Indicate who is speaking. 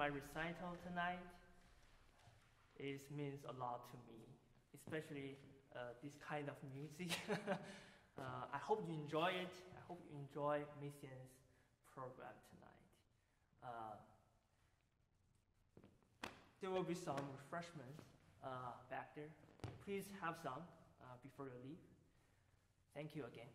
Speaker 1: my recital tonight. It means a lot to me, especially uh, this kind of music. uh, I hope you enjoy it. I hope you enjoy Messiaen's program tonight. Uh, there will be some refreshments uh, back there. Please have some uh, before you leave. Thank you again.